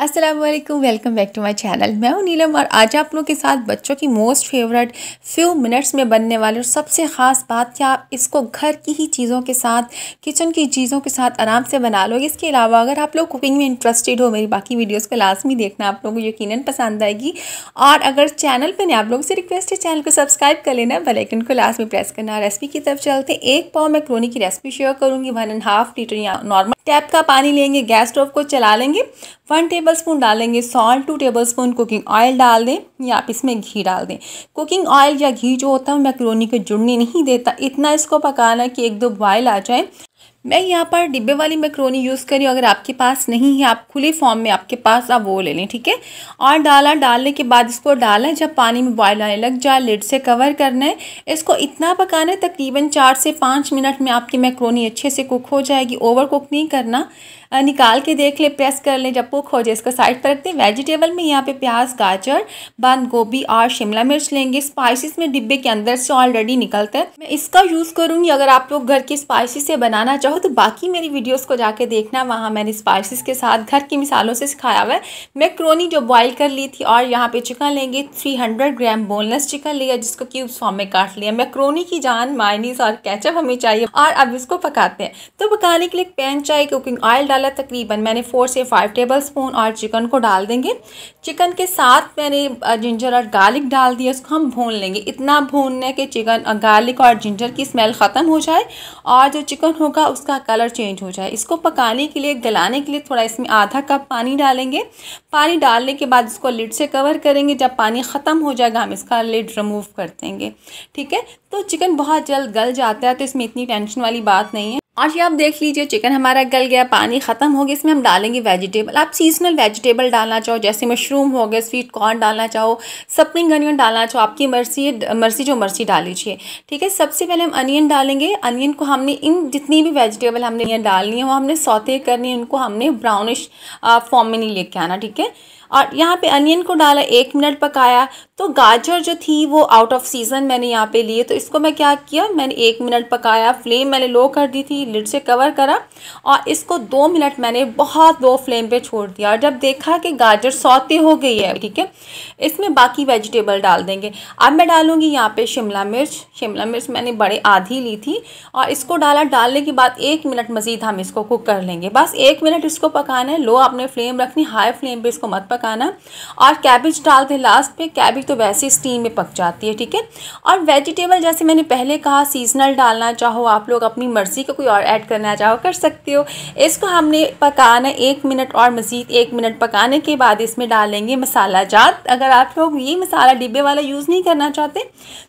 Aslam welcome back to my channel मैं हूँ नीलम और आज आप लोगों के साथ बच्चों की मोस्ट फेवरेट फ्यू मिनट्स में बनने वाले और सबसे ख़ास बात कि आप इसको घर की ही चीज़ों के साथ किचन की चीज़ों के साथ आराम से बना लो इसके अलावा अगर आप लोग कुकिंग में इंटरेस्टेड हो, मेरी बाकी वीडियोज़ को लाजमी देखना, आप लोगों को यकीन पसंद आएगी। और अगर चैनल पर नहीं आप लोगों से रिक्वेस्ट है चैनल को सब्सक्राइब कर लेना बेलाइकन को लास्ट में प्रेस करना। रेसिपी की तरफ़ चलते, एक पाव मैं क्रोनी की रेसिपी शेयर करूँगी वन एंड हाफ़ लीटर या नॉर्मल टैप का पानी लेंगे गैस स्टोव को चला लेंगे वन टेबल स्पून डालेंगे salt two tablespoon cooking oil डाल दें या आप इसमें घी डाल दें। कुकिंग ऑयल या घी जो होता है मैक्रोनी को जुड़ने नहीं देता, इतना इसको पकाना कि एक दो बॉयल आ जाए। मैं यहाँ पर डिब्बे वाली मैक्रोनी यूज़ करी अगर आपके पास नहीं है, आप खुले फॉर्म में आपके पास, आप वो ले लें, ठीक है? और डाला, डालने के बाद इसको डाला, जब पानी में बॉयल आने लग जाए लिड से कवर करना है, इसको इतना पकाना है, तकरीबन चार से पाँच मिनट में आपकी मैक्रोनी अच्छे से कुक हो जाएगी ओवर कुक नहीं करना। निकाल के देख ले, प्रेस कर लें, जब कुक हो जाए इसको साइड पर रखते हैं। वेजिटेबल में यहाँ पे प्याज, गाजर, बंद गोभी और शिमला मिर्च लेंगे। स्पाइसेस में डिब्बे के अंदर से ऑलरेडी निकलता है। मैं इसका यूज़ करूँगी। अगर आप लोग घर के स्पाइसेस से बनाना चाहो तो बाकी मेरी वीडियोज़ को जाके देखना। वहाँ मैंने स्पाइसिस के साथ घर की मिसालों से सिखाया हुआ है। मैं क्रोनी जो बॉयल कर ली थी और यहाँ पे चिकन लेंगे। Three hundred gram boneless chicken लिया, जिसको क्यूब्स फॉर्म में काट लिया। मैक्रोनी की जान माइनीस और कैचअप हमें चाहिए। और अब इसको पकाते हैं। तो पकाने के लिए पैन चाहिए कुकिंग ऑयल डाल डाला तकरीबन मैंने फोर से फाइव टेबल स्पून और चिकन को डाल देंगे। चिकन के साथ मैंने जिंजर और गार्लिक डाल दिया, उसको हम भून लेंगे। इतना भूनने के चिकन गार्लिक और जिंजर की स्मेल ख़त्म हो जाए और जो चिकन होगा, उसका कलर चेंज हो जाए। इसको पकाने के लिए, गलाने के लिए थोड़ा इसमें आधा कप पानी डालेंगे। पानी डालने के बाद इसको लिड से कवर करेंगे। जब पानी ख़त्म हो जाएगा, हम इसका लिड रिमूव कर देंगे। ठीक है? तो चिकन बहुत जल्द गल जाता है तो इसमें इतनी टेंशन वाली बात नहीं है। और ये आप देख लीजिए चिकन हमारा गल गया, पानी ख़त्म हो गया, इसमें हम डालेंगे वेजिटेबल आप सीजनल वेजिटेबल डालना चाहो, जैसे मशरूम हो गए स्वीट कॉर्न डालना चाहो, स्प्रिंग अनियन डालना चाहो, आपकी मर्सी मर्सी जो मर्सी डाल लीजिए। ठीक है, सबसे पहले हम अनियन डालेंगे। अनियन को हमने इन जितनी भी वेजिटेबल हमने यहाँ डालनी है, वो हमने सौते करनी है, उनको हमने ब्राउनिश फॉर्म में नहीं लेके आना, ठीक है? और यहाँ पे अनियन को डाला, एक मिनट पकाया तो गाजर जो थी, वो आउट ऑफ़ सीज़न मैंने यहाँ पे लिए तो इसको मैं क्या किया, मैंने एक मिनट पकाया फ्लेम मैंने लो कर दी थी लिड से कवर करा और इसको दो मिनट मैंने बहुत लो फ्लेम पे छोड़ दिया। और जब देखा कि गाजर सौते हो गई है, ठीक है, इसमें बाकी वेजिटेबल डाल देंगे। अब मैं डालूँगी यहाँ पे शिमला मिर्च। शिमला मिर्च मैंने बड़े आधी ली थी और इसको डाला। डालने के बाद एक मिनट मज़ीद हम इसको कुक कर लेंगे। बस एक मिनट इसको पकाना है। लो आपने फ्लेम रखनी हाई फ्लेम पर इसको मत पकाना। और कैबिज डाल दें लास्ट पे। कैबिज तो वैसे स्टीम में पक जाती है, ठीक है। और वेजिटेबल जैसे मैंने पहले कहा सीजनल डालना चाहो आप लोग, अपनी मर्ज़ी का कोई और ऐड करना चाहो, कर सकते हो। इसको हमने पकाना एक मिनट और मज़ीद, एक मिनट पकाने के बाद इसमें डालेंगे मसाला जात अगर आप लोग ये मसाला डिब्बे वाला यूज़ नहीं करना चाहते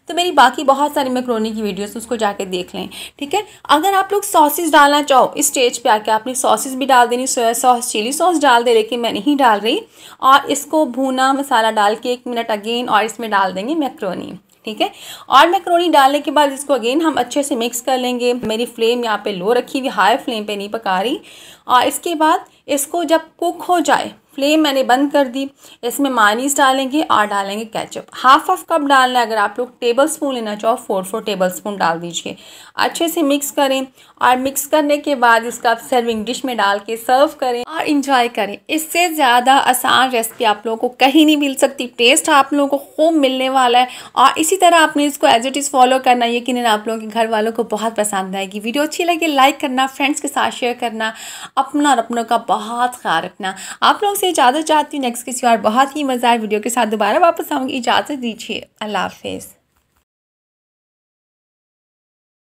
तो मेरी बाकी बहुत सारी मैक्रोनी की वीडियोस उसको जाके देख लें, ठीक है? अगर आप लोग सॉसेस डालना चाहो, इस स्टेज पे आके आपने सॉसेस भी डाल देनी सोया सॉस चिली सॉस डाल दे लेकिन मैं नहीं डाल रही, और इसको भूना मसाला डाल के एक मिनट अगेन और इसमें डाल देंगे मैक्रोनी ठीक है? और मैक्रोनी डालने के बाद इसको अगेन हम अच्छे से मिक्स कर लेंगे। मेरी फ्लेम यहाँ पे लो रखी हुई हाई फ्लेम पे नहीं पका रही। और इसके बाद इसको जब कुक हो जाए फ्लेम मैंने बंद कर दी। इसमें मानीस डालेंगे, और डालेंगे केचप हाफ़ ऑफ़ कप डालना है, अगर आप लोग टेबल स्पून लेना चाहो फोर फोर टेबल स्पून डाल दीजिए। अच्छे से मिक्स करें, और मिक्स करने के बाद इसका आप सर्विंग डिश में डाल के सर्व करें, और इंजॉय करें। इससे ज़्यादा आसान रेसिपी आप लोगों को कहीं नहीं मिल सकती। टेस्ट आप लोगों को खूब मिलने वाला है, और इसी तरह आपने इसको एज इट इज़ फॉलो करना यकीन आप लोगों के घर वालों को बहुत पसंद आएगी। वीडियो अच्छी लगे लाइक करना फ्रेंड्स के साथ शेयर करना, अपना और अपनों का बहुत ख्याल रखना। आप लोग से इजाज़त चाहती हूँ। नेक्स्ट किसी और बहुत ही मज़ेदार वीडियो के साथ दोबारा वापस आऊँगी। इजाज़त दीजिए। अल्लाह हाफिज़।